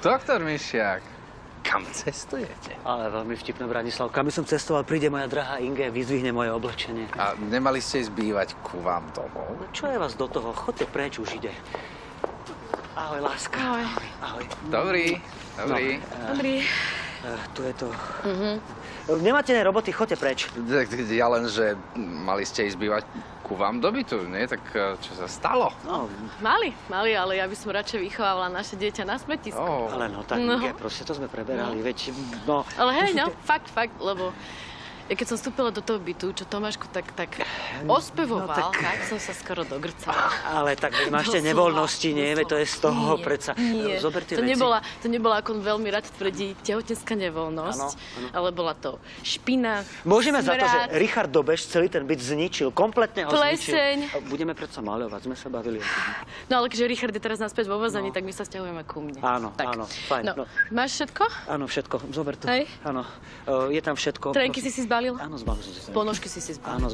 Doktor Mišiak, kam cestujete? Ale veľmi vtipná Branislavka. Aby som cestoval, príde moja drahá Inge, vyzvihne moje oblečenie. A nemali ste ísť bývať ku vám domov? No čo je vás do toho? Chodte preč, už ide. Ahoj, láska. Ahoj. Ahoj. Dobrý, dobrý. Dobrý. Eh, tu je to... Nemáte ne roboty, chodte preč. Ja len, že mali ste ísť bývať ku vám do bytu, nie? Tak eh, čo sa stalo? No, Mali, mali, ale ja by som radšej vychovávala naše dieťa na smetisku. Oh. ale no tak, No. Proste to sme preberali, veď, no... Ale hej, no, fakt, fakt, lebo ja keď som vstúpila do toho bytu, čo Tomáško tak, tak ospevoval, No, tak- tak... som sa skoro dogrcala. Ale tak máš Doslova, nevoľnosti, nie? Veď to je z toho Nie, predsa. Nie, Zober tie to veci. nebola, to nebola, ako on veľmi rád tvrdí, tehotenská nevoľnosť, Áno, áno. ale bola to špina, Môžeme za to, že Richard Dobeš celý ten byt zničil, kompletne ho Pleseň. zničil. Budeme predsa maľovať, sme sa bavili. No ale keďže Richard je teraz naspäť vo vazaní, tak my sa stiahujeme ku mne. Áno, tak. áno, fajn, No, no. máš všetko? Áno, všetko, zober to. Áno, e, je tam všetko. Trenky si si zbalil? Áno, zbalil som si. Ponožky si si zbalil? Áno,